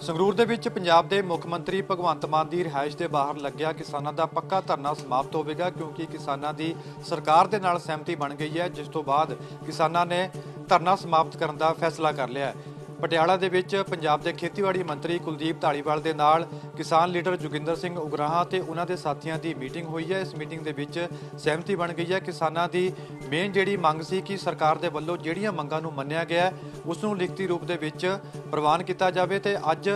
ਸੰਗਰੂਰ ਦੇ ਵਿੱਚ ਪੰਜਾਬ ਦੇ ਮੁੱਖ ਮੰਤਰੀ ਭਗਵੰਤ ਮਾਨ ਦੀ ਰਿਹਾਇਸ਼ ਦੇ ਬਾਹਰ ਲੱਗਿਆ ਕਿਸਾਨਾਂ ਦਾ ਪੱਕਾ ਧਰਨਾ ਸਮਾਪਤ ਹੋਵੇਗਾ ਕਿਉਂਕਿ ਕਿਸਾਨਾਂ ਦੀ ਸਰਕਾਰ ਦੇ ਨਾਲ ਸਹਿਮਤੀ ਬਣ ਗਈ ਹੈ, ਜਿਸ ਤੋਂ ਬਾਅਦ ਕਿਸਾਨਾਂ ਨੇ ਧਰਨਾ ਸਮਾਪਤ ਕਰਨ ਦਾ ਫੈਸਲਾ ਕਰ ਲਿਆ ਹੈ। ਪਟਿਆਲਾ ਦੇ ਵਿੱਚ ਪੰਜਾਬ ਦੇ ਖੇਤੀਬਾੜੀ ਮੰਤਰੀ ਕੁਲਦੀਪ ਢਾਲੀਵਾਲ ਦੇ ਨਾਲ ਕਿਸਾਨ ਲੀਡਰ ਜੋਗਿੰਦਰ ਸਿੰਘ ਉਗਰਾਹਾਂ ਤੇ ਉਹਨਾਂ ਦੇ ਸਾਥੀਆਂ ਦੀ ਮੀਟਿੰਗ ਹੋਈ ਹੈ। ਇਸ ਮੀਟਿੰਗ ਦੇ ਵਿੱਚ ਸਹਿਮਤੀ ਬਣ ਗਈ ਹੈ। ਕਿਸਾਨਾਂ ਦੀ ਮੇਨ ਜਿਹੜੀ ਮੰਗ ਸੀ ਕਿ ਸਰਕਾਰ ਦੇ ਵੱਲੋਂ ਜਿਹੜੀਆਂ ਮੰਗਾਂ ਨੂੰ ਮੰਨਿਆ ਗਿਆ ਹੈ, ਉਸ ਨੂੰ ਲਿਖਤੀ ਰੂਪ ਦੇ ਵਿੱਚ ਪ੍ਰਵਾਨ ਕੀਤਾ ਜਾਵੇ ਤੇ ਅੱਜ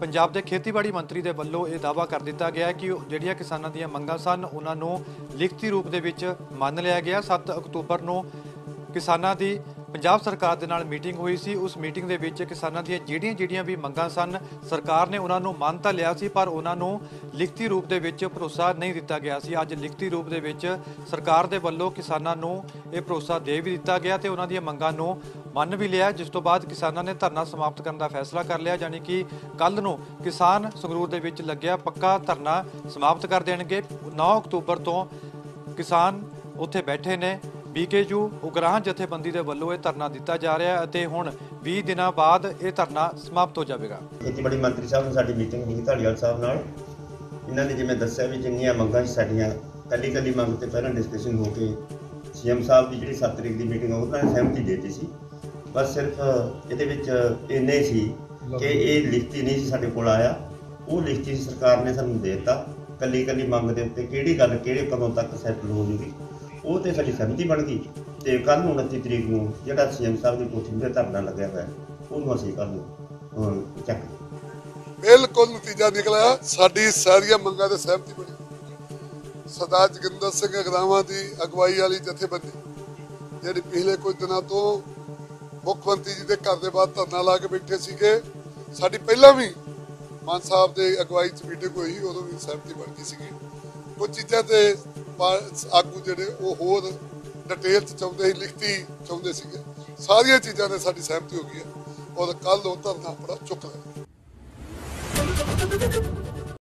ਪੰਜਾਬ ਦੇ ਖੇਤੀਬਾੜੀ ਮੰਤਰੀ ਦੇ ਵੱਲੋਂ ਇਹ ਦਾਅਵਾ ਕਰ ਦਿੱਤਾ ਗਿਆ ਕਿ ਜਿਹੜੀਆਂ ਕਿਸਾਨਾਂ ਦੀਆਂ ਮੰਗਾਂ ਸਨ ਉਹਨਾਂ ਨੂੰ ਲਿਖਤੀ ਰੂਪ ਦੇ ਵਿੱਚ ਮੰਨ ਲਿਆ ਗਿਆ। 7 ਅਕਤੂਬਰ ਨੂੰ ਕਿਸਾਨਾਂ ਦੀ ਪੰਜਾਬ ਸਰਕਾਰ ਦੇ ਨਾਲ ਮੀਟਿੰਗ ਹੋਈ ਸੀ। ਉਸ ਮੀਟਿੰਗ ਦੇ ਵਿੱਚ ਕਿਸਾਨਾਂ ਦੀਆਂ ਜਿਹੜੀਆਂ ਜਿਹੜੀਆਂ ਵੀ ਮੰਗਾਂ ਸਨ, ਸਰਕਾਰ ਨੇ ਉਹਨਾਂ ਨੂੰ ਮੰਨ ਤਾਂ ਲਿਆ ਸੀ, ਪਰ ਉਹਨਾਂ ਨੂੰ ਲਿਖਤੀ ਰੂਪ ਦੇ ਵਿੱਚ ਭਰੋਸਾ ਨਹੀਂ ਦਿੱਤਾ ਗਿਆ ਸੀ। ਅੱਜ ਲਿਖਤੀ ਰੂਪ ਦੇ ਵਿੱਚ ਸਰਕਾਰ ਦੇ ਵੱਲੋਂ ਕਿਸਾਨਾਂ ਨੂੰ ਇਹ ਭਰੋਸਾ ਦੇ ਵੀ ਦਿੱਤਾ ਗਿਆ ਤੇ ਉਹਨਾਂ ਦੀਆਂ ਮੰਗਾਂ ਨੂੰ ਮੰਨ ਵੀ ਲਿਆ। ਜਿਸ ਤੋਂ ਬਾਅਦ ਕਿਸਾਨਾਂ ਨੇ ਧਰਨਾ ਸਮਾਪਤ ਕਰਨ ਦਾ ਫੈਸਲਾ ਕਰ ਲਿਆ, ਯਾਨੀ ਕਿ ਕੱਲ ਨੂੰ ਕਿਸਾਨ ਸੰਗਰੂਰ ਦੇ ਵਿੱਚ ਲੱਗਿਆ ਪੱਕਾ ਧਰਨਾ ਸਮਾਪਤ ਕਰ ਦੇਣਗੇ। 9 ਅਕਤੂਬਰ ਤੋਂ ਕਿਸਾਨ ਉੱਥੇ ਬੈਠੇ ਨੇ। ਬੀਕੇਯੂ ਉਗਰਾਹਾਂ ਜਥੇਬੰਦੀ ਦੇ ਵੱਲੋਂ ਇਹ ਧਰਨਾ ਦਿੱਤਾ ਜਾ ਰਿਹਾ ਹੈ ਅਤੇ ਹੁਣ 20 ਦਿਨਾਂ ਬਾਅਦ ਇਹ ਧਰਨਾ ਸਮਾਪਤ ਹੋ ਜਾਵੇਗਾ। ਖੇਤੀਬਾੜੀ ਮੰਤਰੀ ਸਾਹਿਬ ਨਾਲ ਸਾਡੀ ਮੀਟਿੰਗ ਹੋਈ ਢਾਲੀਵਾਲ ਸਾਹਿਬ ਨਾਲ। ਇਹਨਾਂ ਨੇ ਜਿਵੇਂ ਦੱਸਿਆ ਵੀ ਜਿੰਨੀਆਂ ਮੰਗਾਂ ਸੀ ਸਾਡੀਆਂ ਕੱਲੀ ਕੱਲੀ ਮੰਗ ਤੇ ਪਹਿਲਾਂ ਡਿਸਕਸ਼ਨ ਹੋ ਕੇ ਸੀਐਮ ਸਾਹਿਬ ਦੀ ਜਿਹੜੀ 7 ਤਰੀਕ ਦੀ ਮੀਟਿੰਗ ਉਹਨਾਂ ਨੇ ਸਹਿਮਤੀ ਦੇ ਦਿੱਤੀ ਸੀ। ਬਸ ਸਿਰਫ ਇਹਦੇ ਵਿੱਚ ਇੰਨੇ ਸੀ ਕਿ ਇਹ ਲਿਖਤੀ ਨਹੀਂ ਸੀ ਸਾਡੇ ਕੋਲ ਆਇਆ। ਉਹ ਲਿਖਤੀ ਸਰਕਾਰ ਨੇ ਸਾਨੂੰ ਦੇ ਦਿੱਤਾ। ਕੱਲੀ ਕੱਲੀ ਮੰਗ ਦੇ ਉੱਤੇ ਕਿਹੜੀ ਗੱਲ ਕਿਹੜੇ ਕਦੋਂ ਤੱਕ ਸੈਟਲ ਹੋ ਜੂਗੀ? ਉਹ ਤੇ ਸਾਡੀ ਸਹਿਮਤੀ ਬਣ ਗਈ ਤੇ ਕੱਲ ਨੂੰ 29 ਤਰੀਕ ਨੂੰ ਜਿਹੜਾ ਸੀਐਮ ਸਾਹਿਬ ਦੀ ਕੋਠੀ ਤੇ ਧਰਨਾ ਲੱਗਿਆ ਹੋਇਆ ਉਹਨੂੰ ਅਸੀਂ ਕੱਲ ਨੂੰ ਚੱਕ ਬਿਲਕੁਲ ਨਤੀਜਾ ਨਿਕਲਿਆ ਸਾਡੀ ਸਾਰੀਆਂ ਮੰਗਾਂ ਤੇ ਸਹਿਮਤੀ ਬਣੀ। ਸਰਦਾਰ ਜੋਗਿੰਦਰ ਸਿੰਘ ਅਗਰਾਵਾਂ ਦੀ ਅਗਵਾਈ ਵਾਲੀ ਜਥੇਬੰਦੀ ਜਿਹੜੀ ਪਿਛਲੇ ਕੁਝ ਦਿਨਾਂ ਤੋਂ ਮੁੱਖ ਮੰਤਰੀ ਜੀ ਦੇ ਘਰ ਦੇ ਬਾਹਰ ਧਰਨਾ ਲਾ ਕੇ ਬੈਠੇ ਸੀਗੇ ਸਾਡੀ ਪਹਿਲਾਂ ਵੀ ਮਾਨ ਸਾਹਿਬ ਦੇ ਅਗਵਾਈ ਚ ਮੀਟਿੰਗ ਹੋਈ ਸੀ, ਉਦੋਂ ਵੀ ਸਹਿਮਤੀ ਬਣ ਗਈ ਸੀਗੀ। ਕੁਝ ਚੀਜ਼ਾਂ ਤੇ ਆਗੂ ਜਿਹੜੇ ਉਹ ਹੋਰ ਡਿਟੇਲ ਚ ਚਾਹੁੰਦੇ ਸੀ, ਲਿਖਤੀ ਚਾਹੁੰਦੇ ਸੀਗੇ। ਸਾਰੀਆਂ ਚੀਜ਼ਾਂ ਤੇ ਸਾਡੀ ਸਹਿਮਤੀ ਹੋ ਗਈ ਹੈ। ਔਰ ਕੱਲ ਉਹ ਧਰਨਾ ਆਪਣਾ ਚੁੱਕ ਲਿਆ